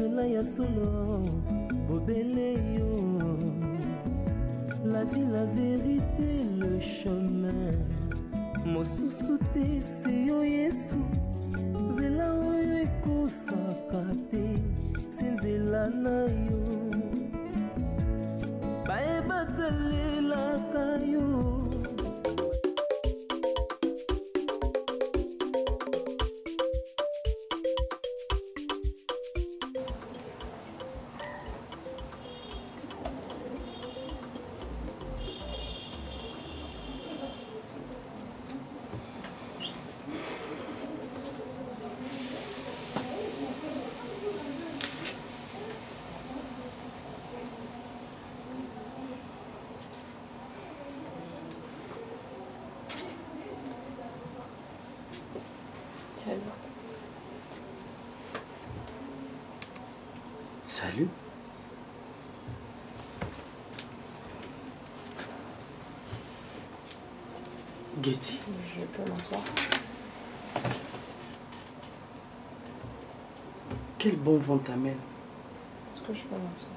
nzela ya solo bobele yo. La vie la vérité le chemin. Mosusu te se yo yesu. Nzela oyo ekosaka te se nzela na quel bon vent t'amène. Est-ce que je peux m'asseoir?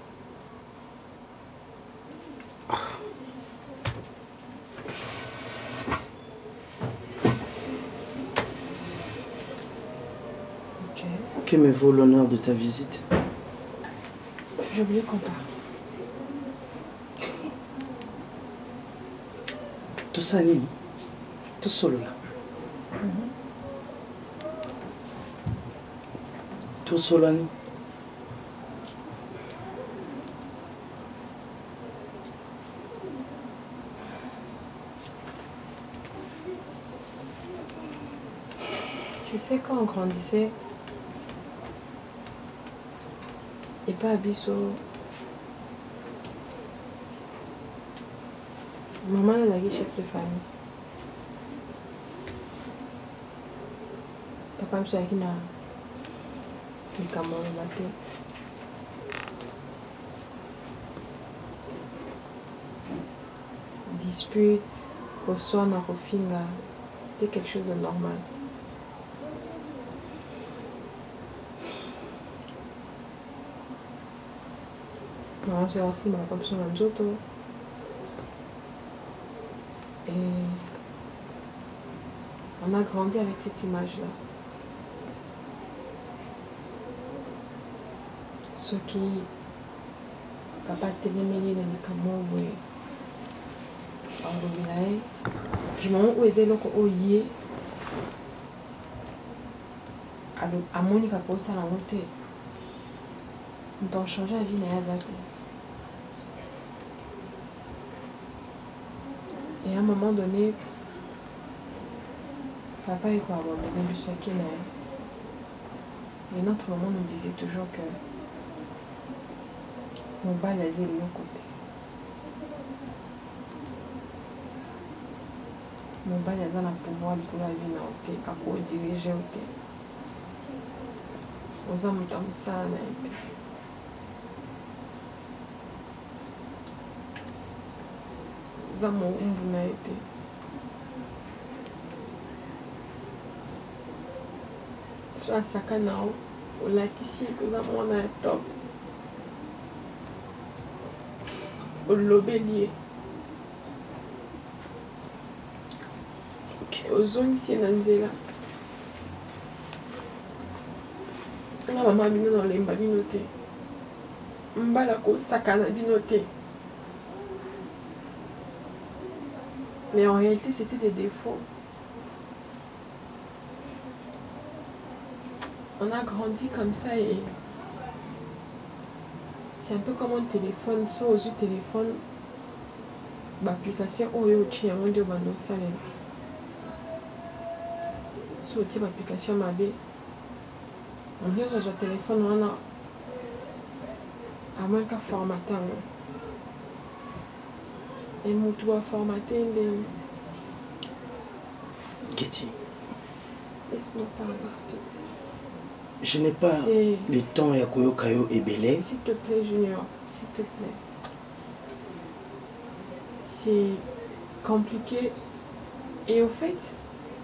Ok. Que me vaut l'honneur de ta visite? J'ai oublié qu'on parle. tosani tosolola tosolani Tu sais, quand on grandissait, et pas à biso, maman est chef de famille. Papa me suis na likambo oloba te. Dispute, koswana, kofinga, c'était quelque chose de normal. Maman s'est aussi ma comme sur la nzoto. Et on a grandi avec cette image-là. Ce qui papa telemeli na likambo boye balobela ye moment oyo eza eloko oyo et à un moment donné papa na ye et notre maman nous disait toujours que mobali aza eloko te. Mobali aza na pouvoir likolo ya vie na yo te akodirige yo te oza moto ya mosala na ye te. Oza mowumbu na ye te. So asaka na yo olakisi oza mwana ya top olobeli ye ozongisi na nzela nga mama bino na olemba bino te. Mbala kosaka na bino te. Mais en réalité c'était des défauts. On a grandi comme ça et c'est un peu comme un téléphone so ozwi téléphone baapplication oyo otie yango nde obanda osalela so otie baapplication mabe moto nyonso azwa telefone wana amoyaka formate yango e motu baformate ndenge Getty, laisse-moi parler s'il te plaît. Je n'ai pas le temps ya koyoka yo ebele S'il te plaît, Junior, s'il te plaît. C'est compliqué. Et au fait,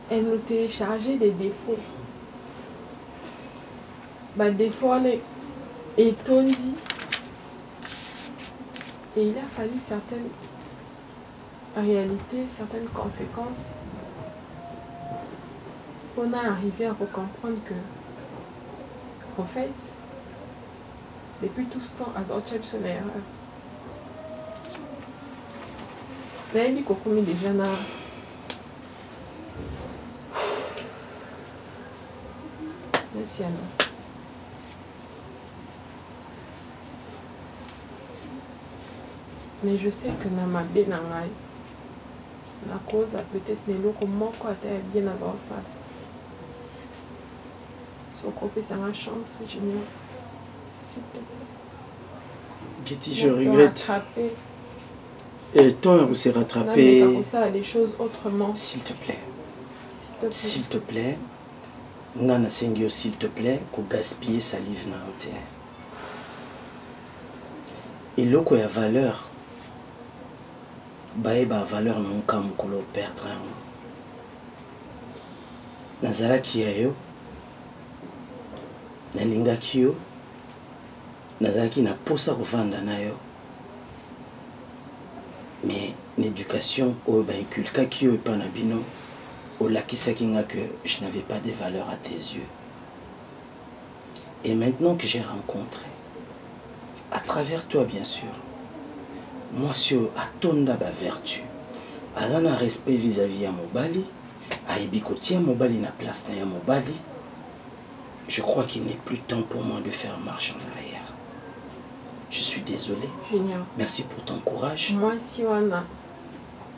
elle nous téléchargeait des défauts. Bah, des fois, on est etondi et il a fallu certaines réalités certaines conséquences pour arriver à comprendre que en fait depuis tout ce temps ya biso na erreur nayebi kokomi deja na mais je sais que na mabe na ngai nakoza peut-être na eloko moko kosala soko opesanga chance junior s'il te plaît Getty, je regrette. rattraper. Et temps à se nameka rattraper. kosala les choses autrement S'il te plaît. s'il te plaît S'il te plaît. nga nasengi yo s'il te plaît kogaspille salive na yo te eloko ya valeur bayeba valeur na moka mokolo operdre yango nazalaki ya yo nalingaki yo nazalaki na posa kovanda na yo mais na éducation oyo bainculkaki yo epa na bino olakisaki nga que je n'avais pas de valeur à tes yeux. Et maintenant que j'ai rencontré à travers toi bien sûr mwasi oyo atonda bavertu aza na respect vis-à-vis ya mobali ayebi kotia mobali na place na ya mobali je crois qu'il n'est plus temps pour moi de faire marche en arrière. Je suis désolé. Junior merci pour ton courage. Mwasi wana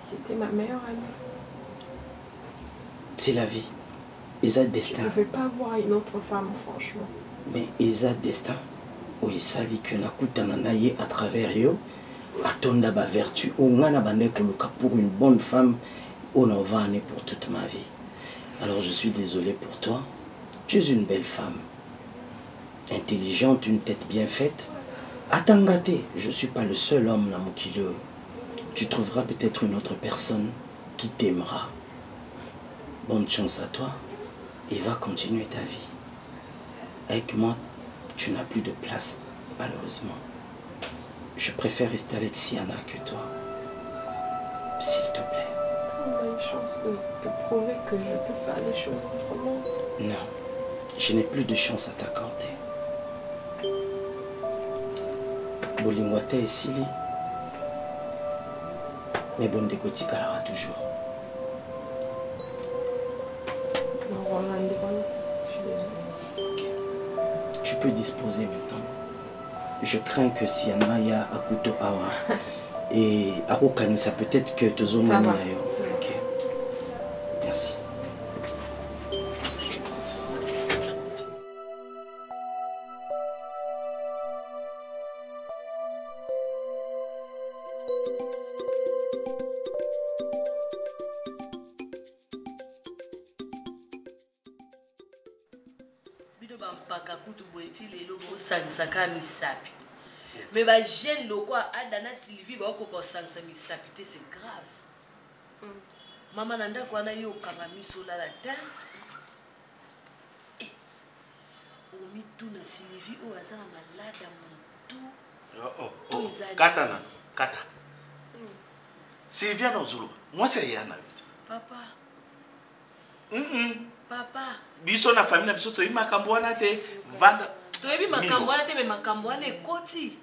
c'était ma meilleure amie. C'est la vie. Je destin. Ne veux pas voir une autre femme franchement. Mais eza destin. Oyo esali ke nakutana na ye à travers yo atonda bavertu oyo ngai na bandai koluka pour une bonne femme oyo na ovane pour toute ma vie. Alors je suis désolé pour toi tu es une belle femme. Intelligente une tête bien faite. Atanga te je suis pas le seul homme mokili oyo tu trouveras peut-être une autre personne qui t'aimera. Bonne chance à toi et va continuer ta vie. Avec moi, tu n'as plus de place, malheureusement. Je préfère rester avec Siana que toi. S'il te plaît. Chance de te prouver que je peux faire les choses autrement. Non, je n'ai plus de chance à t'accorder. Bolingwata et Sili. Mais bon, Kalara toujours. Tu peux disposer maintenant. Je crains que Siana ya akuto awa. Et akokanisa peut-être que tozo Ça va, mona yo. Bino bampaka kutu boye ti lelo bosangisa kaka misapi. Me bagene loko ada na sylvie baokoka kosangisa misapi te c'est grave. Mama na ndako wana ye okanga miso olala te. Eh, omituna sylvie oyo aza na malade ya motu. Oh, oh, oh. nini? kata kata. Sylvia na ozoloba mwasi eya na yo. Te papa. Mm-mm. papa biso na famille na biso toyebi makambo wana te. Vanda toyebi makambo wana te me makambo wana ekoti.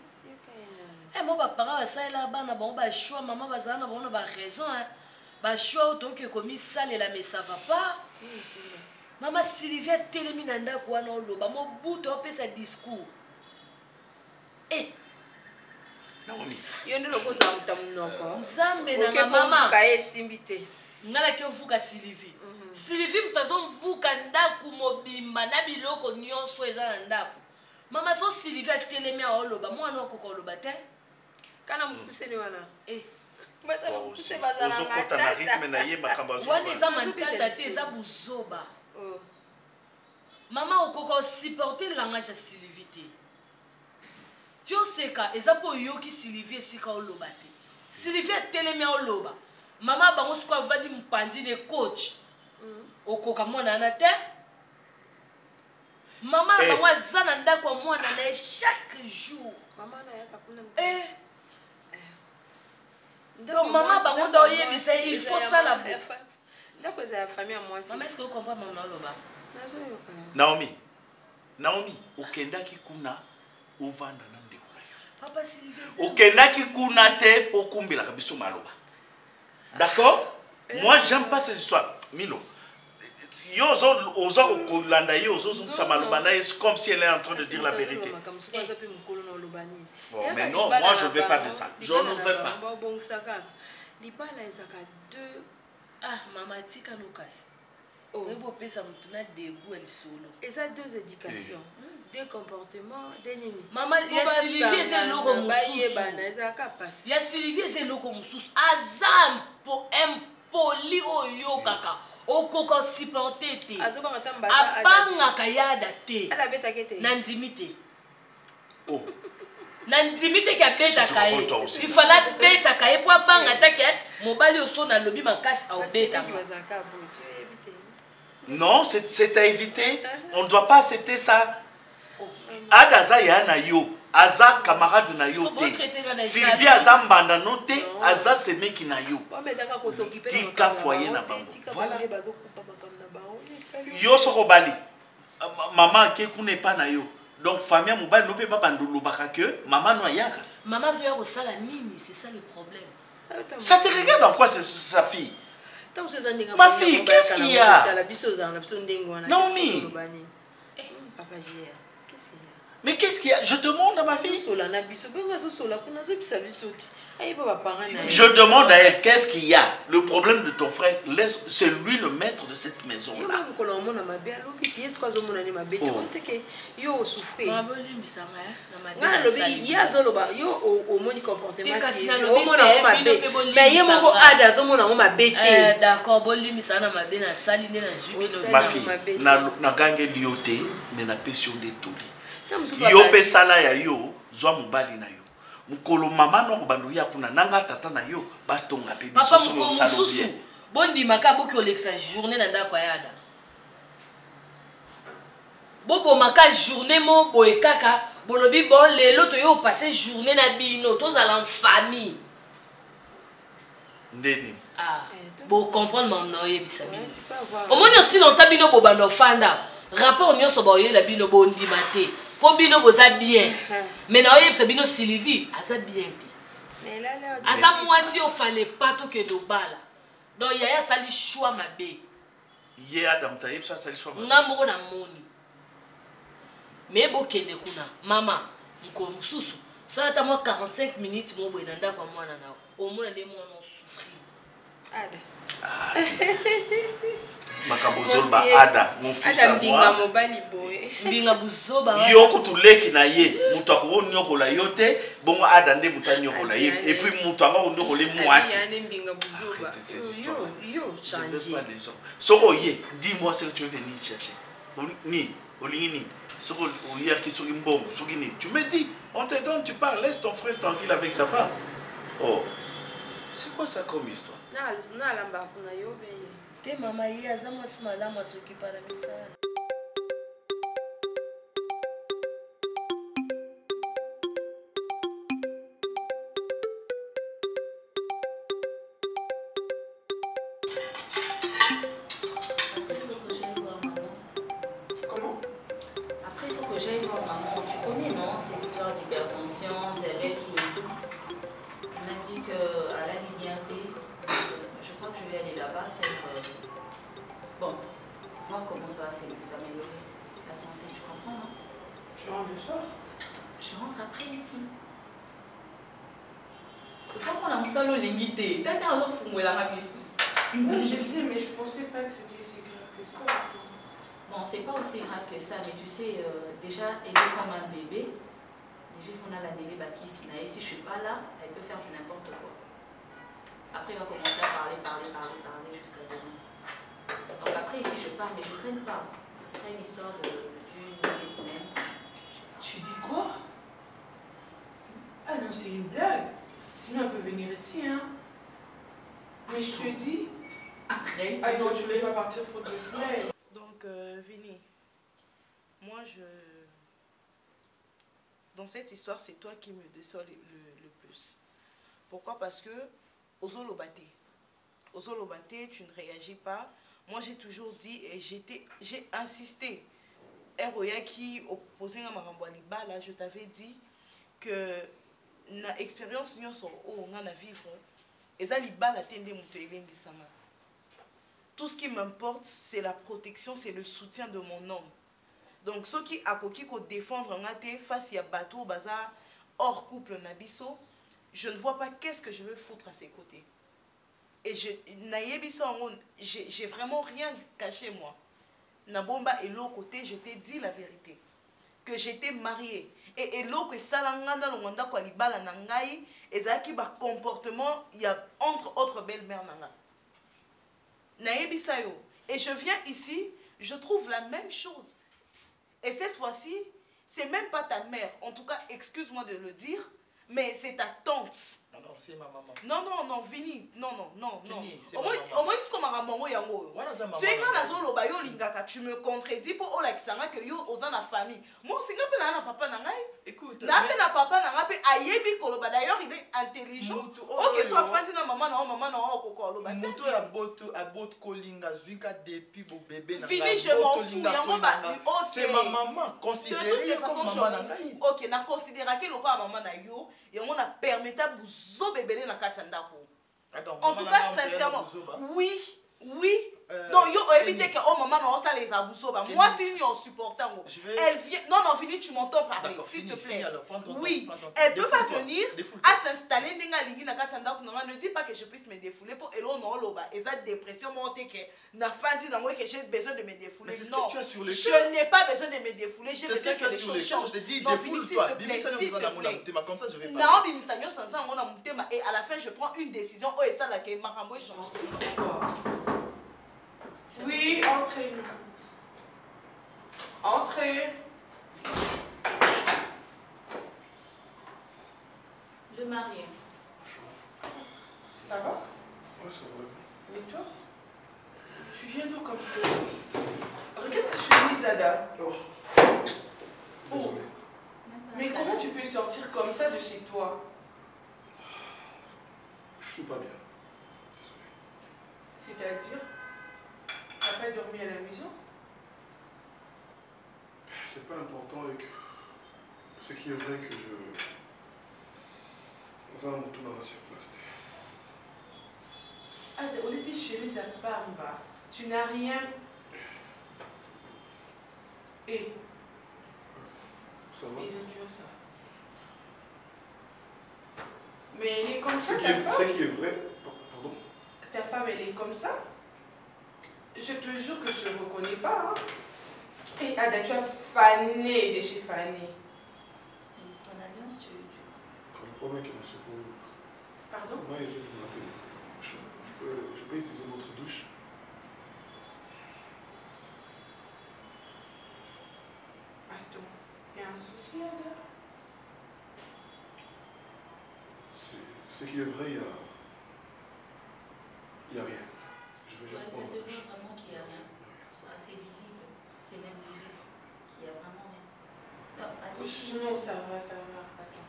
E mo baparent basalela bana bango bashoi mama bazala na bango na baraison bashoi oyo toyoki komisalela mais ça va pas. Mama sylvie atelemi na ndako wana oloba mobutu opesa discours. E yo nde lokoza moto monoko. Nzambe na oke mama. kovuka ye esimbi te. Ngalaki ovuka sylvie sylvie moto azomvuka ndako mobimba na biloko nyonso eza na ndako. Mama so sylvie atelemi awa oloba mwana okoka oloba te? Kana mopuseni wana? Eh, wana eza matata te eza buzoba. Oh. mama okoka osupporte langage ya sylvie te. Ti oseka eza mpo oyoki sylvie esika oloba te. Sylvie atelemi oloba. Mama bango siko avandi mopanzi ne coach okoka mwana wana te. Mama na Eh. bango aza na ndako ya mwana na ye chaque jour. Kuna Eh, Donc, mama bango nde oyebisa ye, il faut sala bo. ndako eza ya famille ya mwasi. Mama eske ocomprendre mama oloba naomi. Naomi okendaki kuna ovanda na ndeko na yo. Okendaki kuna te okumbelaka biso maloba. D'accord? Moi j'aime pas ces histoires milo. Yo oza kolanda ye ozozongisa maloba na ye comme si elle est en train de dire la vérité. Bon, Yaka mais non, moi, je veux pas bango, de ça. Je ne veux pas. libala ezaka deux. Ah mama tika no kasi. Oh, oyebi opesa motu na degu ya lisolo. Eza deux éducation deux comportement de nini. Mama ya sylvie eza eloko mosusu. ya sylvie eza eloko mosusu. Aza mpo- impoli oyo kaka. Okoka osupporte te. Abangaka yada te. Na ndimi te. Oh. Na ndimi te ke abetaka ye. ifala abetaka ye mpo abanga take mobali oso nalobi makasi te. Non c'est c'est à éviter. On ne doit pas accepter ça. Ada aza ya na yo aza camarade na yo te. sylvie aza mbanda no te Non. aza semeki na yo. Tika foyer na bango. Voilà. yo soko obali ma- mama ake kuna epa na yo. Donc famille ya mobali no mpe babanda olobaka ke mama no ayaka. Mama azoya kosala nini? C'est ça le problème. Ça te regarde en quoi sa fille? Ma fille, qu'est-ce qu'il y a? Naomi. papa jr qu'est-ce qu'il y a mais qu'est-ce qu'il y a? Je demande à ma fille. Ye. Je demande à elle qu'est-ce qu'il y a? Le problème de ton frère laisse c'est lui le maître de cette maison là ye Oh. na ngai nalobi ye azoloba yo omoni comportement Te kasi si nalobi omona mpe, ngo mabe. bino mpe bolimbisanga. mais ye moko ada azomona ngo mabe te. D'accord bolimbisanga na mabe nasali nde nazwi bino Osali. ma nagangeli yo te. me napesi yo nde yo mpe sala ya yo zwa mobali na yo. Mokolo mama noko bando ya kuna nanga tata na yo batonga mpe biso papa soki moko osala mosusu bien. bondimaka boki olekisa journée na ndako ya yada bobomaka journée mo boye kaka bolobi bon lelo toye opase journée na bino tozala famille. Ndeni? Ah, Eh, bocomprendre mam na oyebisa bino. Omoni osi longtemps bino bobanda ofanda. Rapport nyonso baoyela bino bondima te mpo bino boza bien. Mais na oyebisa bino sylvie aza bien te. Aza mwasi ofale pa tokende obala donc yaya asali shwa mabe ye adamu ta ye biso asali shwa nga moko na moni. Me bokende kuna. Mama mokolo mosusu. Sala ata mwa 45 minutes mo boye na ndako ya mwana na omona nde mwana osufrir Ada. makambo ozoloba ada mon fils Ada à mbinga moi. mobali boye mbinga buzoba wana. yo kutu leki na ye moto yo te bongo ada nde moto anyokola ye. Epuis moto mwasi. gens. Soko oye, dis-moi ce que tu veux venir chercher. Olingi oyaki soki mbongo, soki ni. Tu me dis, on te donne, tu pars, laisse ton frère tranquille avec sa femme. Oh, c'est quoi ça comme histoire? Nalamba kuna yo beye te mama ye aza mwasi malamu asokipa na misala comment ça va s'am- s'améliorer. La santé, tu comprends, non? Tu rentres le soir? Je rentre après ici. Ce soir, on a un salon lingité. T'as bien un fou, la ravisou. Oui, je sais, mais je pensais pas que c'était si grave que ça. Bon, c'est pas aussi grave que ça, mais tu sais, euh, déjà, elle est comme un bébé. Déjà, il faut la bébé qui Et si je suis pas là, elle peut faire du n'importe quoi. Après, il va commencer à parler, parler, parler, parler jusqu'à demain. Donc après, ici, je pars, mais je traîne pas. Ce serait une histoire de d'une ou des semaines. Tu dis quoi? Ah non, c'est une blague. Sinon, elle peut venir ici, hein. Mais je te dis. Après, Ah non, tu voulais pas partir pour deux semaines. Donc, euh, Vini, moi, je... Dans cette histoire, c'est toi qui me déçois le, le- le plus. Pourquoi? Parce que, aux Olobate, tu ne réagis pas. Moi, j'ai toujours dit et j'étais, j'ai insisté. Eroya qui opposé à Marambouali là, je t'avais dit que na expérience nyonso oyo nga na vivre eza libala te nde moto elengisama. Tout ce qui m'importe c'est la protection c'est le soutien de mon homme. Donc soki akoki kodéfendre nga te face ya bato oyo baza hors couple na biso je ne vois pas qu'est-ce que je veux foutre à ses côtés et je nayebi so yango j'ai vraiment rien caché moi. Na bomba eloko te je t'ai dit la vérité que j'étais mariée. Et eloko esala nga nalongwa ndako ya libala na ngai ezalaki bacomportement ya entre autres belle mère na nga nayebisa yo. Et je viens ici je trouve la même chose. Et cette fois-ci c'est même pas ta mère. En tout cas excuse-moi de le dire mais c'est ta tante Non, c'est ma maman. Non, non, non, vini. Non, non, non, non. Au moins, ce qu'on m'a ramené, yango. Tu es là, zone au bayo lingaka, tu me contredis pour oh, ola kisanga que yo oza na famille. Moi, c'est que na na papa na ngai. Écoute. Na pe na papa na ngai, ayebi koloba d'ailleurs, il est intelligent. Oh, OK, soit fandi na maman na oh, maman na oko ko loba. Muto ya boto a bot kolinga zuika depuis bo bébé na. Fini, je m'en fous. Yango ba OK. C'est ma maman, considérée comme maman na ngai. OK, na considérer que loka maman na yo, yango na permettre bozobebele na kati ya ndako. En tout cas sincèrement oui oui Euh, donc yo oyebi Kenny. te ke o mama na osala eza busoba Kenny. moi si ni on supporte yango Je vais- elle vient non non fini tu m'entends parler s'il te fini plaît alors, oui temps. elle peut pas venir à s'installer na kati ndako na ne dis pas que je puisse me défouler mpo eloo na oloba eza dépression moko te ke nafandi nango que j'ai besoin de me défouler Mais ce non que tu as sur le je n'ai pas besoin de me défouler j'ai C'est ce besoin que tu que as les sur le choses changent Je te dis, Non, Fini, s'il défoule-toi. te plaît, Bimisa s'il nyonso te na mona plaît. motema, comme ça je vais pas. naobimisa nyonso naza yango na motema et à la fin je prends une décision oyo esalaka makambo echange Oui, entrez. Entrez. Le marié. Ça va? Ouais, ça va. Et toi? Tu viens d'où comme ça? Regarde ta chemise, Ada. Oh, Oh, mais comment tu peux sortir comme ça de chez toi? Je suis pas bien. Désolé. T'as pas dormi à la maison? C'est pas important et que. Ce qui est vrai que je. Nous allons tout dans la place. Ada, on était chemise à Pamba. Tu n'as rien. Et Ça va? Il est dur ça. Mais elle est comme ça, ta est, qui est vrai. Pardon? Ta femme, elle est comme ça? Je te jure que je ne reconnais pas. Hein. Et Ada, tu as fané de chez Fanny. Ton alliance, tu. tu- est qu'il m'a secouru. Pardon? Moi, je, je, je, peux, je peux utiliser votre douche. Attends, il y a un souci, Ada? C'est- Ce qui est vrai, il y a. Il n'y a rien. Je veux juste Ouais, ça se voit vraiment qu'il n'y a rien. C'est visible. C'est même visible. Il n'y a vraiment rien. Non, ça va, ça va. Attends.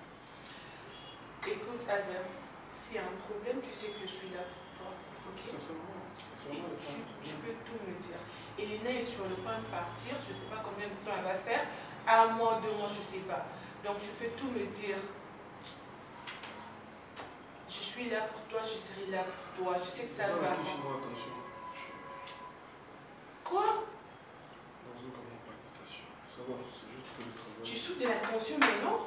Écoute, Adam, s'il y a un problème, tu sais que je suis là pour toi. ok? Sincèrement, Et sincèrement, il y a pas tu, tu peux tout me dire. Elena est sur le point de partir, je ne sais pas combien de temps elle va faire. Un mois, deux mois, je ne sais pas. Donc tu peux tout me dire. Je suis là pour toi, je serai là pour toi. Je sais que ça va. attention. Je... Quoi? Dans aucun cas, pas d'attention. Ça va, c'est juste que le travail. Tu souffres de la tension, mais non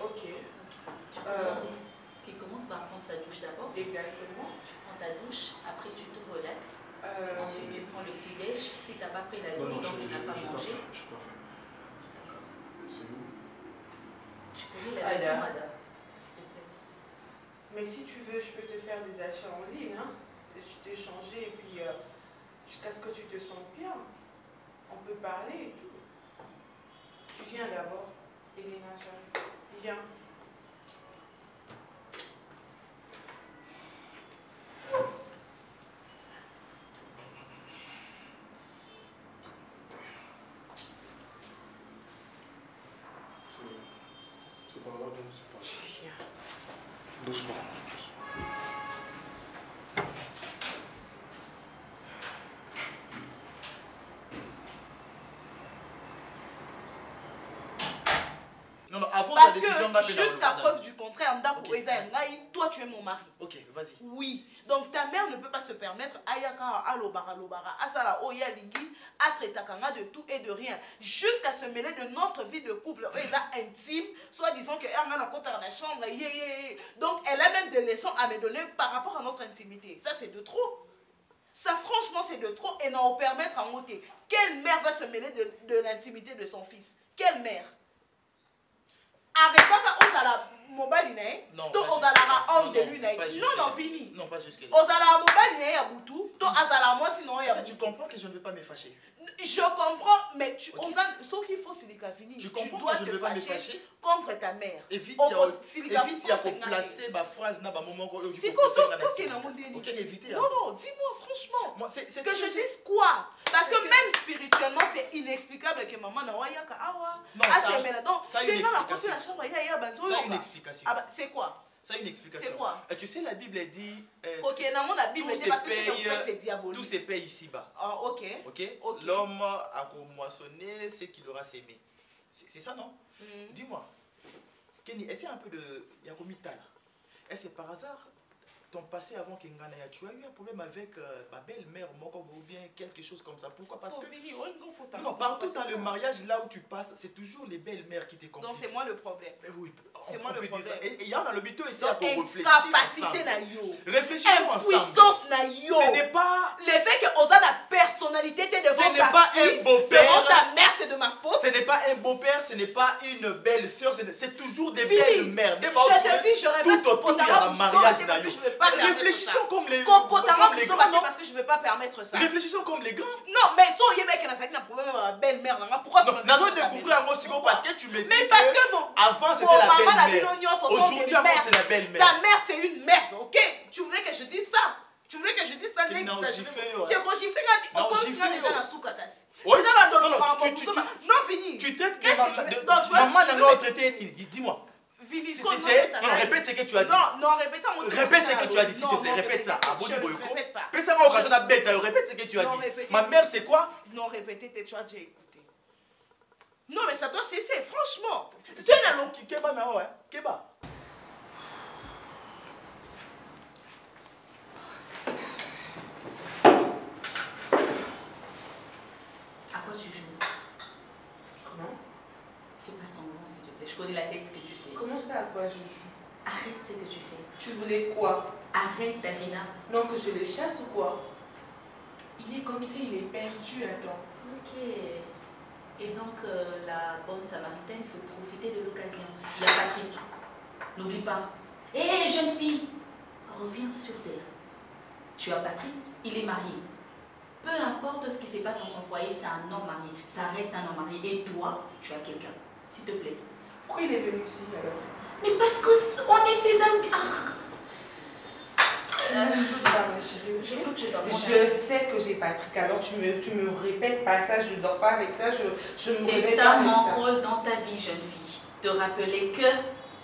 Ok, Tu Euh. qui commence par prendre sa douche d'abord. exactement. Tu prends ta douche, après tu te relaxes. Euh, Ensuite, tu prends le petit déj. Si tu n'as pas pris la douche, non, donc je tu n'as pas pas mangé, fait. Je n'ai pas fait. C'est où tu connais la Ada. maison, madame. S'il te plaît. Mais si tu veux, je peux te faire des achats en ligne. Hein? Je t'ai changé et puis euh, jusqu'à ce que tu te sentes bien. On peut parler et tout. Tu viens d'abord, Elena. Viens. doucement. Viens. Doucement. Non, non, avant Parce ta décision, que jusqu'à preuve du contraire, Ndako Ok. Eza Ngai, toi tu es mon mari. Ok, vas-y. Oui. Donc ta mère ne peut pas se permettre ayaka alobara lobara asala oya lingi atretakanga de tout et de rien jusqu'à se mêler de notre vie de couple oyo eza intime soit disant que anga na kota na chambre ye ye ye. Donc elle a même des leçons à me donner par rapport à notre intimité. Ça c'est de trop. Ça franchement c'est de trop et n'en permettre en ôter. Quelle mère va se mêler de, de l'intimité de son fils? Quelle mère? Arrêtaka ozala mobali na ye Non, to ozalaka homme Non, de lui na ye. non non fini. Ozalaka mobali na ye ya butu to azalaka mwasi na yo ya butu. comprends que je ne veux pas me fâcher? je comprends mais soki faut silika fini Tu dois te fâcher contre ta mère. Évite ya koplacer baphrase na bamomoko oyo siko tokena ngo ndeni non non dis-moi franchement. Moi, c'est que je dise quoi? Parce que même spirituellement c'est inexplicable que maman na Non, ça- asemela donc c'est na explication. koti na chambre a une explication. ah bah c'est quoi? Ça a une explication. C'est quoi? Euh, Tu sais, la Bible dit. euh, ok nango na bible se parce que c'est que paye, en fait c'est tout diabolique se paye ici-bas. ah ok Ok, Ok. L'homme a moissonné ce qu'il aura sémé. C'est ça, non? Mhm. Dis-moi, Kenny, a un peu de Yakomitala Est-ce que par hasard, ton passé avant Kenganaya, tu as eu un problème avec euh, ma belle-mère ou bien quelque chose comme ça Pourquoi? Parce que. Non, partout c'est dans le mariage, là où tu passes, c'est toujours les belles-mères qui te compliquent. donc c'est moi le problème Mais oui, C'est moi le problème. Et il y en a le bito ici à donc réfléchir ensemble. na yo Réfléchissons ensemble. impuissance na yo Ce n'est pas le fait que oza na personnalité te devant Ce n'est ta pas fille un beau-père. devant ta mère c'est de ma faute Ce n'est pas un beau-père, ce n'est pas une belle sœur, c'est toujours des Fini. belles mères. Des je te dis je répète tout autour, il y a un mariage c'est parce que d'ailleurs. je veux pas permettre Réfléchissons ça. comme les, comme grands. non parce que je veux pas permettre ça Réfléchissons comme les grands. non mais so oyebaki nazalaki na problème ya belle-mère nanga pourquoi tu Non, dans ta découvrir un mot parce que tu me dis mais parce que bon avant c'était la belle-mère? Aujourd'hui merdes. c'est la belle-mère. Ta mère, c'est une merde, ok? Tu voulais que je dise ça? Tu voulais que je dise ça na Na continue ojifé, déjà soukatasi. Ouais. Tu vas dans Non, non, Non, fini. N'a. Dis-moi. Dit, c'est- t'as non, répète ce que tu as dit. Non, non, répète en Répète ce que tu as dit, s'il te plaît. Répète ça. Occasion de bête. Répète ce que tu as Non, dit. Ma mère, c'est quoi Non, répétez, tu as déjà écouté. Non, mais ça doit cesser, franchement. C'est la longue. Keba na ouais. Keba. À quoi tu joues Comment Fais pas semblant, s'il te plaît. Je connais la tête que tu fais. Comment ça, à quoi Arrête ce que tu fais. Tu voulais quoi? Arrête, Davina. Non, que je le chasse ou quoi? Il est comme ça, il est perdu, attends. Ok. Et donc, euh, la bonne samaritaine fait profiter de l'occasion. Il y a Patrick. N'oublie pas. Hé, jeune fille, reviens sur terre. Tu as Patrick, il est marié. Peu importe ce qui se passe dans son foyer, c'est un homme marié. Ça reste un homme marié. Et toi, tu as quelqu'un. S'il te plaît. Pourquoi il est venu ici alors? Mais parce qu'on est ses amis. Ah, Tu me saoules pas, ma chérie. je sais que j'ai Patrick, alors tu me, tu me répètes pas ça, je dors pas avec ça, je, je me C'est réveille ça pas avec mon ça. rôle dans ta vie, jeune fille. Te rappeler que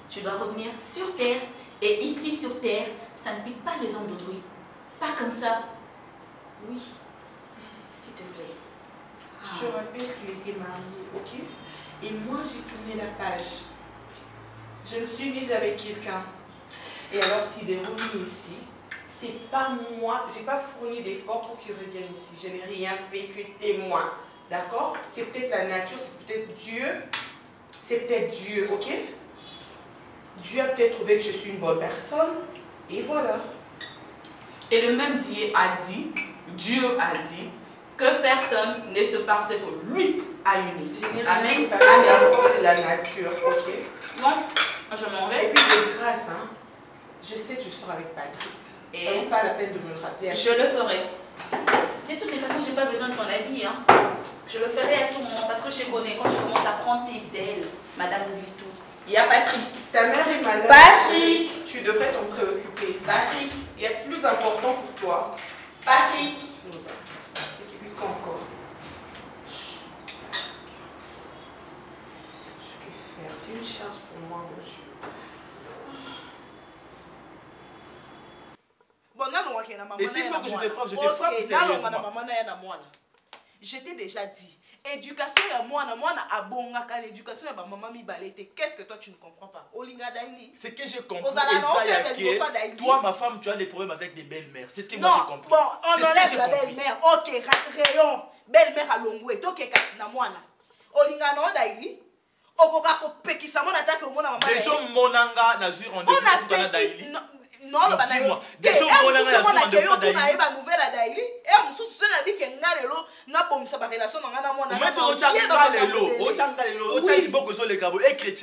tu dois revenir sur terre. Et ici sur terre, ça ne pique pas les hommes d'autrui. Pas comme ça. Oui. S'il te plaît. Je te rappelle qu'il était marié, ok? Et moi, j'ai tourné la page. Je me suis mise avec quelqu'un. Et alors, s'il est revenu ici, c'est pas moi, j'ai pas fourni d'efforts pour qu'il revienne ici. Je n'ai rien fait, tu es témoin. D'accord? C'est peut-être la nature, c'est peut-être Dieu. C'est peut-être Dieu, ok? Dieu a peut-être trouvé que je suis une bonne personne. Et voilà. Et le même Dieu a dit, Dieu a dit, que personne ne se passe que lui a uni. Amen. parce c'est la Amen. force de la nature, ok? Non, je m'en Et vais. puis de grâce, hein, je sais que je sors avec Patrick. Ça Et vaut pas la peine de me le rappeler. je le ferai. De toutes les façons, j'ai pas besoin de ton avis. Hein. Je le ferai à tout moment parce que je connais quand tu commences à prendre tes ailes, Madame oublie tout. Il y a Patrick. Ta mère est malade. Patrick. Tu devrais t'en préoccuper. Patrick. Il y a plus important pour toi. Patrick. Et puis encore C'est une charge pour moi aujourd'hui. Et s'il faut que je te frappe, je te frappe sérieusement. Je t'ai déjà dit, éducation ya mwana mwana abongaka l'éducation ya bamama mibale te qu'est-ce que toi tu ne comprends pas? Olinga daini ce que je comprends Et ça, que toi ma femme tu as des problèmes avec des belles-mères. C'est ce que non, moi j'ai compris. bon on enlève la belle-mère. Ok rayon. Belle-mère à Longwe. Toi alongwe tokekasi na mwana olinga na yo okoka kopekisa mwana atake omona mosusu se nabike nga lelo na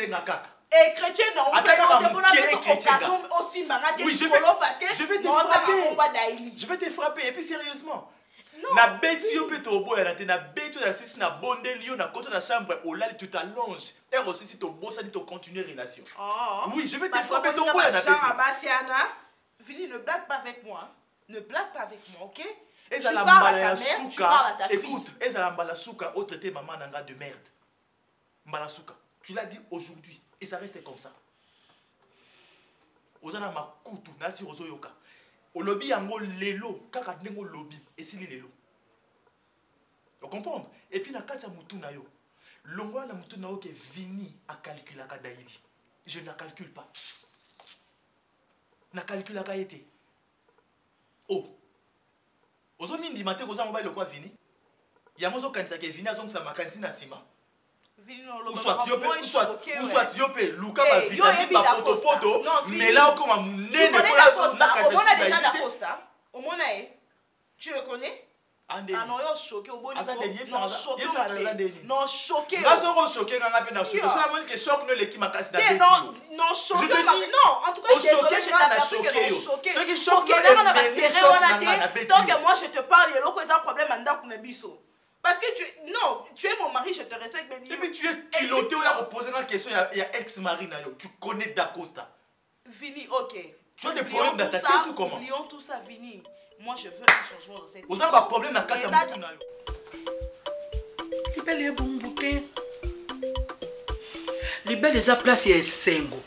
nga kaka. Et chrétien, non, aussi je vais. Je vais te frapper. Et puis sérieusement, nabeti yo mpe toboyana te nabeti yo na sisi nabondeli yo nakoti na chambre olali tu t'allonge ere osisi tobosani tocontinue relation. Oui, je vais te Parce frapper qu'on ton a boy, ma la chambre pépé. à Bassiana. Vini, ne blague pas avec moi. Ne blague pas avec moi, ok? Tu ezala parles mbala à ta mère, tu parles à suka ta fille. écoute ezala mbala suka otraité maman na nga de merde. Mbala suka. Tu l'as dit aujourd'hui et ça reste comme ça. Oza na makutu nasi ozoyoka olobi yango lelo kaka ndenge olobi esili lelo. Ocomprendre et puis na kati ya motu na yo longola na motu na yo ke vini akalkulaka daidi je ne calcule pas. Nakalkulaka ye te o ozomindima te koza mobali lokwa vini yango ozokanisaka evini azongisa makanisi na nsima uswati yo mpe luka bavitamine bapotopoto mela okoma monene omona déjà dacosta. Omona ye tu le connais? Nasoko soke nganga mpe na soke sola moni ke sok no eleki makasi naosoki sok no emene sok nanga na beti donc moi je te parle eloko eza problème ya ndako na biso parce que tu non tu es mon mari je te respecte mais Et puis tu es piloté oya koposer nga question ya, ya ex mari na yo. Tu connais dacosta. Vini ok. Tu as des problèmes dans ta tête ou comment? oublions tout ça Vini. Moi je veux un changement de cette oza na baproblème na kati ya Eza- motu na yo. Libele ebongu te libele eza place ya esengo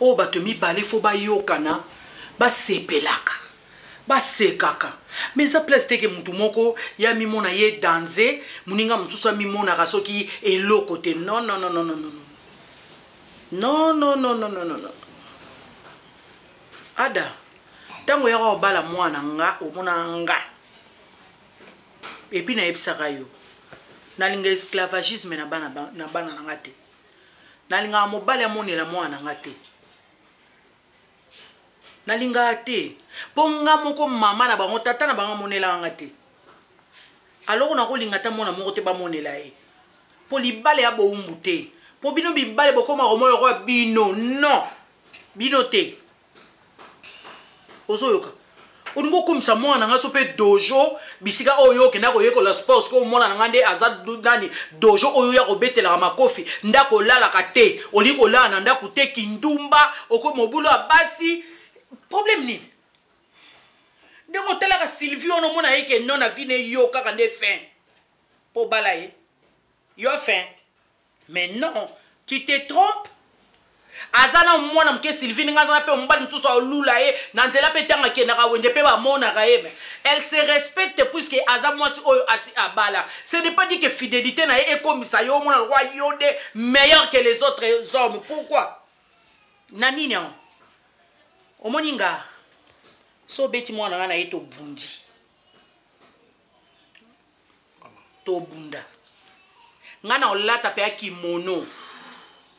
oyo bato mibale fo bayokana basepelaka basekaka. Me eza place teke motu moko ya mimona ye danse moninga mosusu amimonaka soki eloko te. Non non non non non non. Non non non non non non non. Ada ntango oyaka kobala mwana nga omona nga. Epuis nayebisaka yo. Nalinga esclavagisme na bana ba- na bana na nga te. Nalingaka mobali amonela mwana na nga te nalingaka te. Mpo nga moko mama na bango tata na bango amonelaka nga te. Aloko nakolinga ata mwana moko te bamonela ye. Mpo libala ya bowumbu te. Mpo bino bibale bokoma komona lokola bino non. Bino te. Ozoyoka. Olingi okomisa mwana nga so mpe dojo bisika oyo okenda koyekola sport siko omona na nga nde aza nani dojo oyo ya kobetelaka makofi ndako olalaka te. Olingi kolala na ndako te kindumba oko mobulu ya basi problème nini? Ndenge otalaka sylvie wana omona ye ke no na vi ne yo kaka nde fin mpo bala ye. Yo fin mais non tu te trompes. Aza na mwana moke sylvie ndenge aza na mpe mobali mosusu alula ye na nzela mpe ntango akendaka wenze mpe bamonaka ye me elle se respecte puisque aza mwasi oyo asi abala. Ce n'est pas dit que fidélité na ye ekomisa yo omona lokwa yo nde meilleur que les autres hommes. Pourquoi? Na nini yango omoni nga so obeti mwana nga na ye tobundi. Tobunda. Nga na olata mpe ya kimono.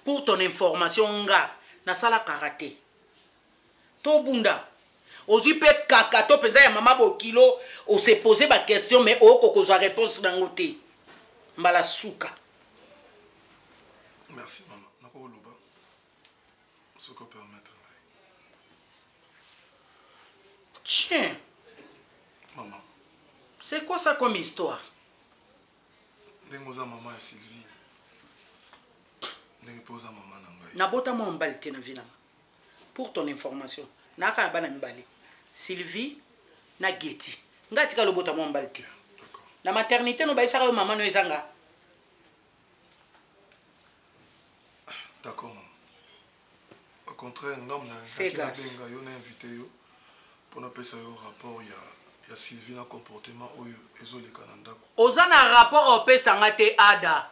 Pour ton information nga nasalaka te. Tobunda. Ozwi mpe kaka to mpenza ya mama bokilo ose pose baquestion mais oyoko kozwa réponse nango te. Mbala suka Chien, maman. C'est quoi ça comme histoire? Maman ya Sylvie. Maman na ngai. Nabota mon mbali te na. Pour ton information, na ka. Sylvie na Getty. Ngati ka lobota mon mbali te. Na maternité no baisa ka maman no ezanga. D'accord maman. Au contraire, ngam na na invité. Mpo napesa yo rapport ya, ya sylvie na comportement oyo ezoleka na ndako. Oza na rapport opesanga te ada.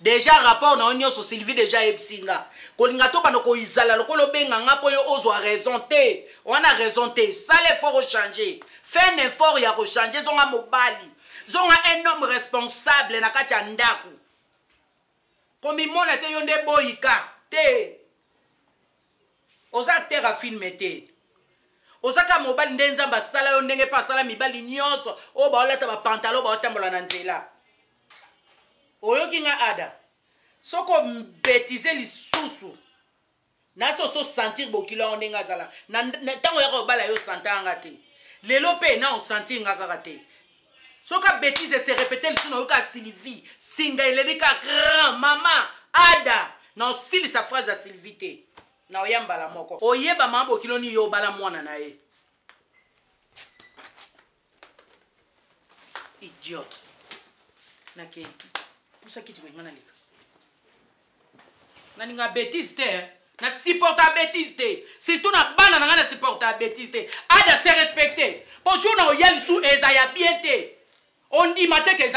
Deja rapport na yo nyonso sylvie deja ayebisi nga. Kolinga to banda koizala lokola obenga nga mpo yo ozwa raison te. Wana raison te sala effort ochange fait un effort ya kochange zonga mobali. Zonga un homme responsable na kati ya ndako. Komimona te yo nde boyika te. Oza acteur ya filme te oza kaka mobali nde nzambe asala yo ndenge mpe asala mibali nyonso. Oyo baolata bapantalo baotambola na nzela. Oyoki nga ada soki obetize lisusu. Nasi ososentir bokilo yango ndenge azala. Ntango yaka obala yo osantanga te. Lelo mpe na osentir nga kaka te. Soki abétise se répéte lisusu nayoka sylvie. Singa eleli ka grand mama ada. Na osilisa phrase ya sylvie te na oya mbala moko. Oyeba mama bokilo nini yo obala mwana na ye. Idiote nakei pusa kiti kwenga naleka naninga bétise te na supporta bétise te. Surtout na bana na ngai na supporta bétise te. Ada se respecte mpo jour na oya lisu eza ya bien te. Ondima te ke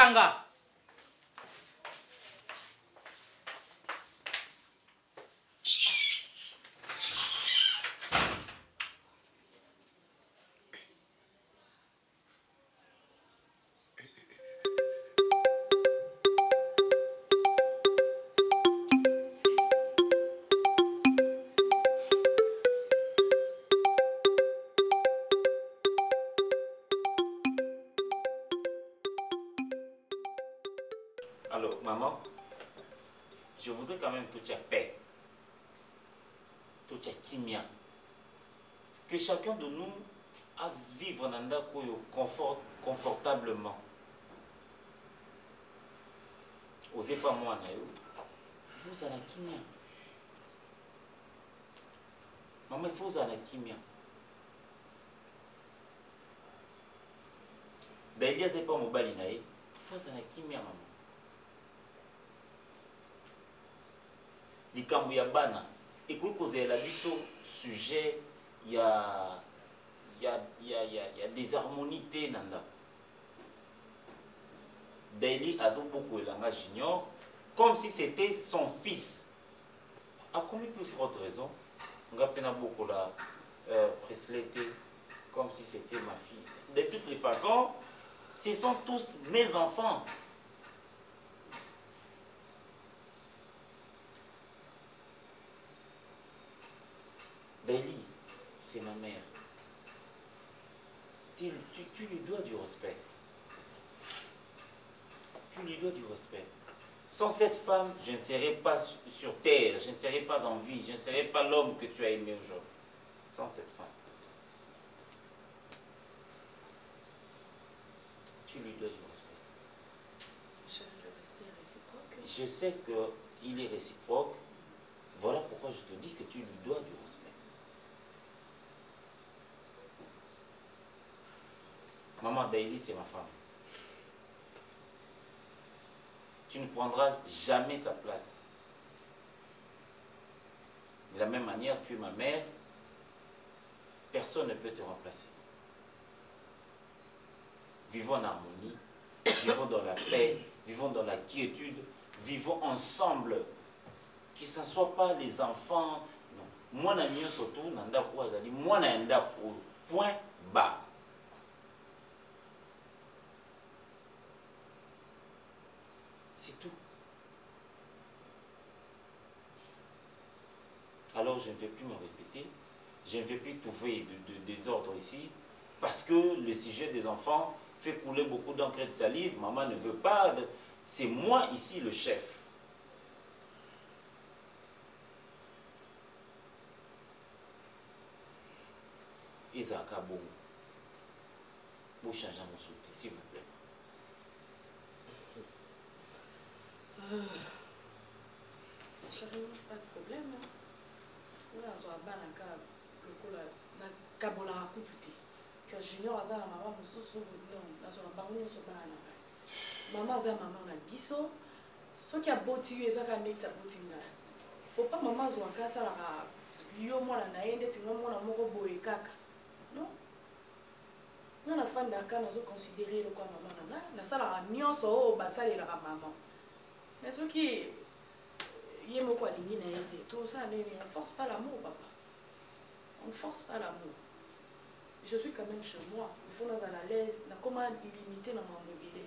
chacun de nous a vivre dans un confort, confortablement. Osez pas moi, Nayo. Vous avez la kimia. Maman, il faut vous la kimia. D'ailleurs, c'est pas mon balinaï. Il faut vous la kimia, maman. likambo ya bana ekoki kozela biso sujet ya ya, ya, ya, ya désharmonie te na ndako daili azobokoelanga junior comme si c'était son fils. A commis plus forte raison nga mpe nabokola euh, presley te comme si c'était ma fille. De toutes les façons ce sont tous mes enfants Daily, c'est ma mère. Tu, tu, tu lui dois du respect. Tu lui dois du respect. Sans cette femme, je ne serais pas sur terre, je ne serais pas en vie, je ne serais pas l'homme que tu as aimé aujourd'hui. Sans cette femme. Tu lui dois du respect. Le respect est réciproque. Je sais qu'il est réciproque. Voilà pourquoi je te dis que tu lui dois du respect. Maman Daily, c'est ma femme. Tu ne prendras jamais sa place. De la même manière, tu ma mère. Personne ne peut te remplacer. Vivons en harmonie, vivons dans la paix, vivons dans la quiétude, vivons ensemble. Que ce ne soit pas les enfants. Non. Moi, je surtout, moi, je point bas. C'est tout. Alors je ne vais plus me répéter, je ne vais plus trouver de, désordre ici, parce que le sujet des enfants fait couler beaucoup d'encre et de salive. Maman ne veut pas. C'est moi ici le chef. Isaac Abou, vous changez mon soutien, s'il vous plaît. Hein. Oyo azwa bana ka lokola nakabolaka kutu te. Ke junior aza na mama mosusu non nazwaka bango nyonso bana na ngai. Mama aza mama na biso. Soki aboti yo ezaka neti aboti ngai. Faut pas mama azwaka asalaka yo mwana na ye ndeti nga mwana moko boye kaka. Non. Nga nafandaka nazoconsidere eloko ya mama na ngai. Nasalaka nyonso oyo basalelaka mama mais soki ye moko alingi na ye te tosala nini on force pas l'amour papa. On ne force pas l'amour. Je suis quand même chez moi. Il faut nazala à l'aise nakoma limité na makambo ebele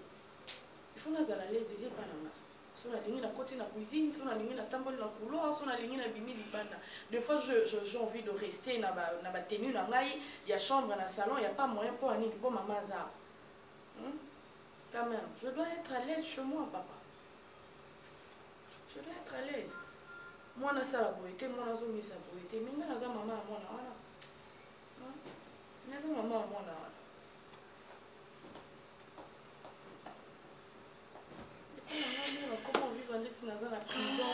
il faut nazala à l'aise eza epa na nga so nalingi nakoti na cuisine so nalingi natamboli na couloir so nalingi nabimi libanda des fois j'ai envie de rester na ba- na batenu na ngai ya chambre na salon ya pas moyen mpo anini mpo mama aza hmm? quand même je dois être à l'aise chez moi papa je dois être à l'aise mwana asala boye te mwana azongisa boye te me ngai naza mama ya mwana wana naza mama ya mwana wana comment vivre neti naza na prison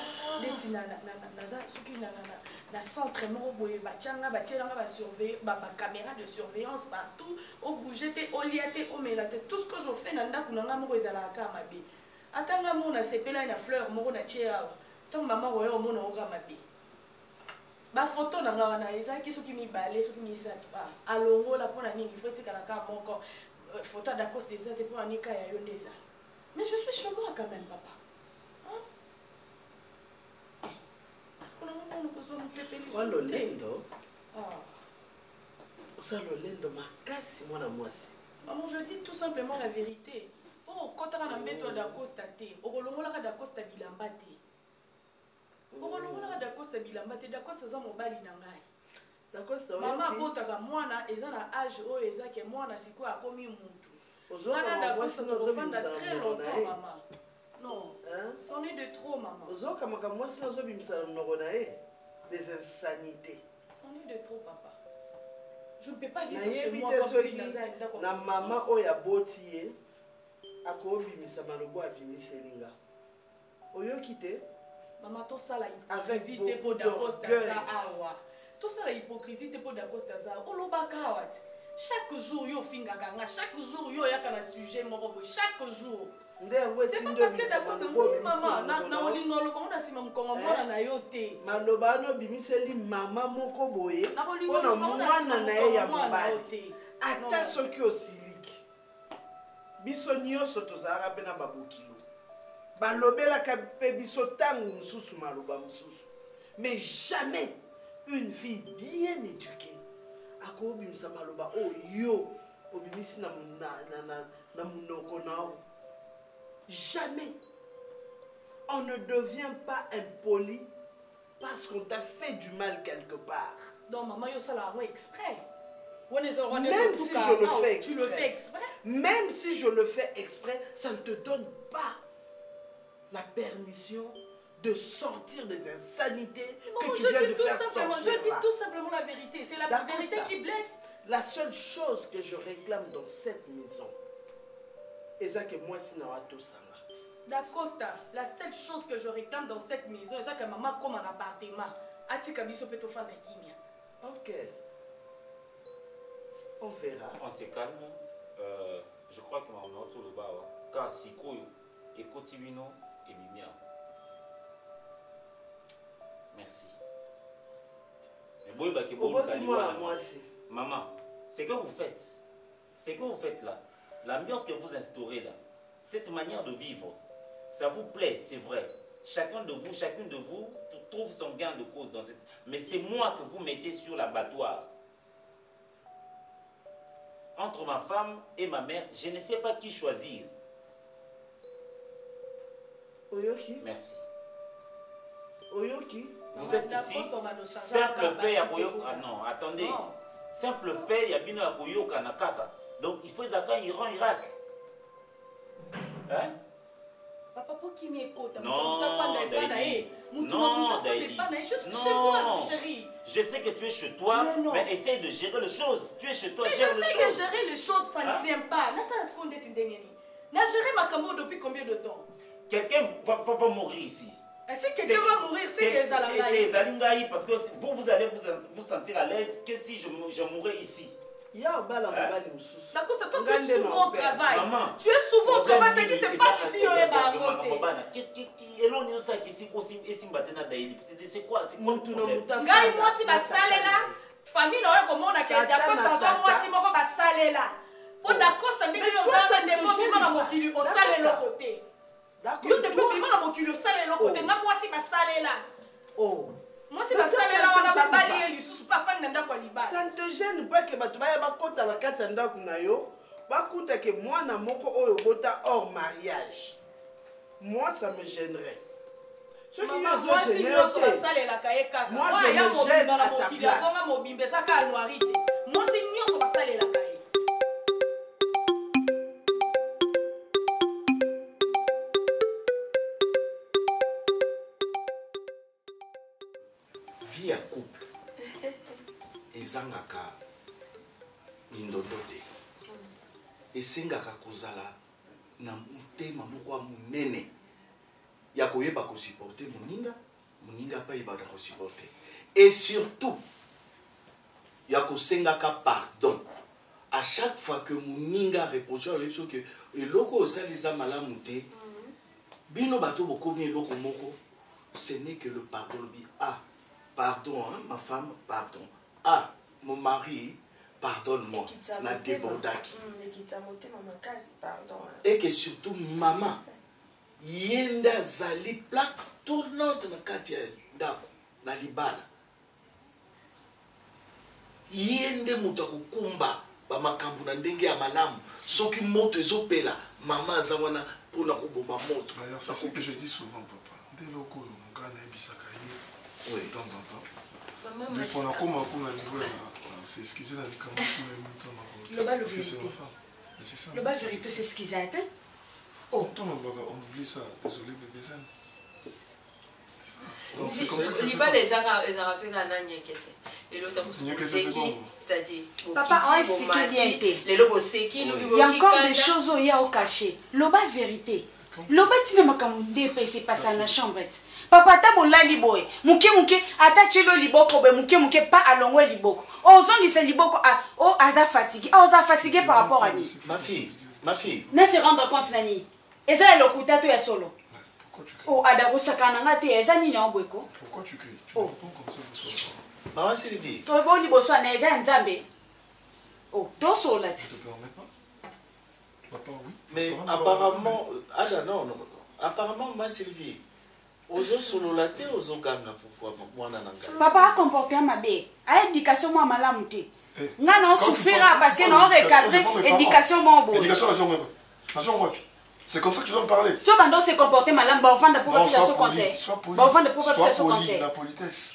na- naza soki na- centre moko boye batianga batielanga bacaméra de surveillance partout obouge te olia te omela te tout ce que je fais na ndako na nga moko ezalaka mabe ata nga moko nasepelai na fleur moko natie awa. Ntango mama koya omona oka mabe. Bafoto na nga wana ezalaki soki mibale soki misato ah, alongola mpona nini? Fo etikalaka moko. Euh, photo ya dacoste eza te mpona nika ya yo nde eza. Mais je suis chez moi quand même papa. Lolendo? Ah. oza lolendo makasi mwana mwasi. Maman je dis tout simplement la vérité mpo okotaka na mbeto ya dacosta te okolongolaka dacosta bilamba te okolongolaka dacosta bilamba te dacosta eza mobali na ngai mama abotaka mwana eza na age oyo ezake mwana sikoyo akomi mutu mwasi dacosta na okofanda ozobimisa très longtemps mama non. C'en est de trop mama ozokamaka mwasi na ozobimisa na monoko na ye des insanités. C'en est de trop papa. Je ne peux pas vivre chez moi comme si naza ndako na mama oyo aboti ye akobimisa malobo abimiseli nga oyoki te? Mama tosala hypocrisie te mpo d'orgueil. aza awa. Tosala hypocrisie te mpo dacosta aza awa olobaka awa te. Chaque jour yo ofingaka nga chaque jour yo oyaka na sujet moko boye chaque jour. Nde yango na monoko na na nsima mokongo mwana na yo te. Maloba wana obimiseli mama moko boye mpona mwana na ye ya mobali. ata soki osiliki biso nyonso tozalaka mpe na babokilo balobelaka mpe biso ntango mosusu maloba mosusu. Mais jamais une fille bien éduquée akobimisa maloba oyo yo obimisi na, na, na, na, na monoko na yo. Jamais. On ne devient pas impoli parce qu'on t'a fait du mal quelque part. Donc mama yo yango exprès. Même si je le fais tu le fais exprès Même si je le fais exprès, ça ne te donne pas la permission de sortir des insanités que Maman, tu je viens de dis tout faire simplement, sortir je dis là. tout simplement la vérité. C'est la vérité ça. qui blesse. La seule chose que je réclame dans cette maison, c'est que moi, si je suis Dacosta, la seule chose que je réclame dans cette maison, c'est que maman comme un appartement. Atika biso peto fan de kimia. Ok. On verra. On se calme. Euh, je crois que maman tout le bas. Car sikoyo ekoti bino ebimi awa. Merci. Mais boyebaki Oboti bolukani mwana wana. mwasi. Maman, ce que vous faites, ce que vous faites là, l'ambiance que vous instaurez là, cette manière de vivre, ça vous plaît, c'est vrai. Chacun de vous, chacune de vous trouve son gain de cause dans cette... Mais c'est moi que vous mettez sur l'abattoir. Entre ma femme et ma mère, je ne sais pas qui choisir. Oyoki? Merci. Oyoki? Vous êtes ici, simple fait ya koyoka. Ah non, attendez. Simple fait ya bino ya koyoka na kaka. Donc il faut ezaka Iran, Irak. Hein? Papa pour qui m'y écoute Non, Daïdi. Non, Non, Daïdi. Je suis chez moi, Non. chérie. Je sais que tu es chez toi, Mais mais essaye de gérer les choses. Tu es chez toi, Mais gère je les sais choses. que gérer les choses, ça Hein? ne tient pas. Là, ça se compte d'être indéniable. N'a géré ma camo depuis combien de temps? Quelqu'un va, va, va mourir ici. Et si quelqu'un va mourir, c'est les c'est alangaïs. les Alingaï, parce que vous, vous allez vous, vous sentir à l'aise que si je, je mourrais ici. Hein? D'accord, c'est toi, tu es souvent au travail. Maman. Tu es souvent au travail, ce qui se passe ici, on est makambo barangoté. bana. Qu'est-ce qui- qui- eloni osaki esi- osi- esimba te na motu ngai mwasi basalela famille na oyo komona ke Tata dakosta tata. mwasi moko basalela mpo dakosa ndenge nini ozalaka ndembo bima na mokili osala eloko te. Yo ndembo bima na mokili osala eloko te. Nga mwasi basalela mwasi basalela wana babali ye lisusu mpo afandi na ndako ya libala. Ça ne te gêne pas ke bato baya bakɔta na kati ya ndako na yo bakuta ke mwana moko oyo obota hors mariage moi ça me gênerait. Soki Moi, je me gêne à ta place. mwasi nyonso basalelaka ye vie ya couple. Ezangaka mindondo te esengaka kozala na motema moko ya monene ya koyeba kosuporte moninga moninga mpe ayeba na kosuporte et surtout ya kosengaka pardon. À chaque fois que moninga reproche oyebi soki eloko osali eza malamu te. Bino bato bokomi eloko moko ce n'est que le pardon. Lobi ah pardon hein, ma femme pardon. Ah mon mari pardonne-moi. Na débordaki. Makasi pardon et que surtout mama ye nde azali plaque tournante na kati ya ndako na libala ye nde moto akokumba bamakambo na ndenge ya malamu. Soki moto ezopela mama aza wana mpona koboma moto. D'ailleurs, c'est ce que je dis souvent, papa. Dès lors que mon gars n'a bisaka de temps en temps. Des fois, on a comme un coup à niveau, c'est pour les moutons. Le c'est vérité. ma femme. Mais c'est ça. Le bas vérité, c'est ce qu'ils attendent. Oh, baga, on oublie ça. Désolé, bébé libala passe. ezaka ezaka mpe kaka lelo c'est-à-dire lelo boseki lobi des choses où il y a au cachet. Loba vérité. loba ntina makambo nde epa esepasa na chambre ti papa ata bolali boye. Moke moke ata tie lo liboko boye. Moke moke mpa alongwe liboko. Ozongisa liboko o aza fatigue oza fatigue par rapport a nini na se rendre compte na nini eza ya lokuta to ya solo. O oh, adakosaka na nga te. Eza nini yango boyeko tobo liboso na eza ya nzambe o tosola ti Mais apparemment ada non non apparemment ma sylvie ozosolola te ozoganga pourquoi mwana na ngai papa akomporte mabe a éducation mwa malamu te nga na Quand tu osouffrira parles- parce que tu na parles orecadre d'éducation devant mes éducation mwa boye. C'est comme ça que tu dois me parler. so bando se comporte malamu baovanda mpo Non, bapesa sois so poli, conseil sois poli. Sois so poli, conseil la politesse.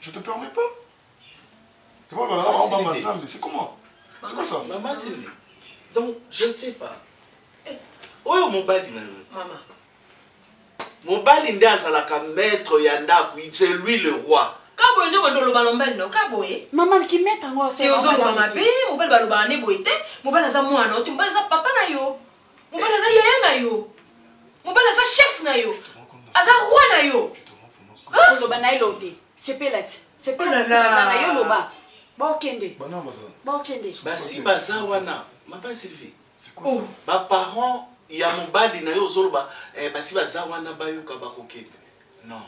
Je te permets pas. C'est pas le malade, on va. C'est comment? C'est quoi ça? Maman Sylvie, donc je ne sais pas. Oyo mobali na yo. Mama. Mobali nde azalaka maître ya ndako c'est lui le roi. Ka boye nde bando oloba na mobali na yo ka boye. Mama kimeta ngo te ozoloba mabe mobali balobaka nde boye te. Mobali aza mwana ote mobali aza papa na yo. Mobali aza yaya na yo. Mobali aza chef na yo. Aza roi na yo. Oloba na ye lo te sepela ti sepela Oh là ti là. baza na yo loba. Baokende baokende basi baza wana. Mama sylvie. Baparent ya mobali na yo ozoloba eh, basi baza wana bayoka bakokende. Non.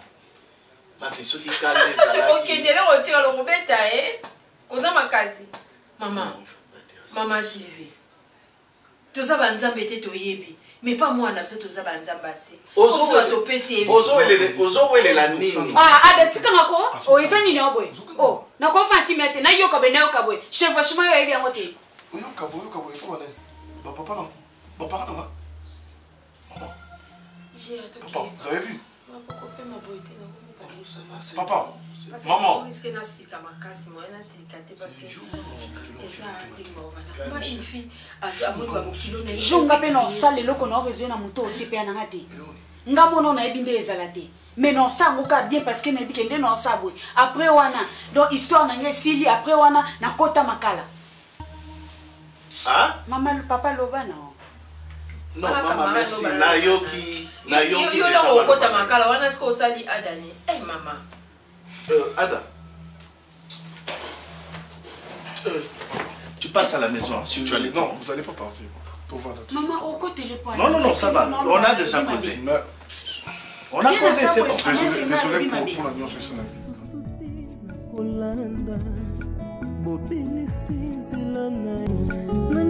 Mafi soki kala ezalaki okendele kotika lokobeta e oza makasi. Mama. Mama sylvie. Toza banzambe te toyebi. Me pa mwana biso toza banzambe ase. Ozo- biso. batopesi ozowelele- ozowelela nini? Ada tikanga ko o eza nini o boye o nakofana kimia te nayoka boye nayoka boye chevachement yo oyebi yango te oyoka boye oyoka boye mpo banani bapapa na bapara nanga papa vous avez vu? Papa maman. jonga mpe na osala eloko na orezoe na moto osepela nanga te nga mona nayebi nde ezala te me na osa yango ka bien parce que nayebi ke nde na osa boye après wana donc histoire na ngai esili après wana nakota makala. Ah? mama papa loba na non mama merci nayoki nayoki yo loko okota baloba. makala wana siko osali adani e mama Euh, Ada. Euh, tu passes à la maison hein, si tu temps. non vous allez pas partir pour voir notre mama okotele po Non, non, non, ça va. On a déjà causé. On a causé, c'est bon. désolé pour pour la nuance ça kolanda bobelisi nzela na yo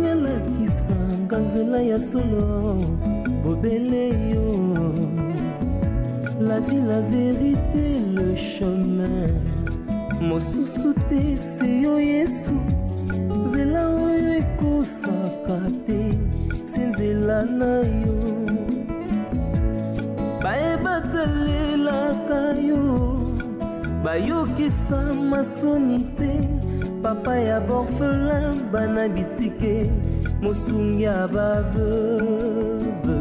alakisanga nzela ya solo bobele yo. La vie la vérité le chemin. Mosusu te se yo yesu. Nzela oyo ekosaka te se nzela na yo. Bayebatelelaka yo bayokisa masoni te. Papa ya borfelin bana bitike mosungi ya baveuve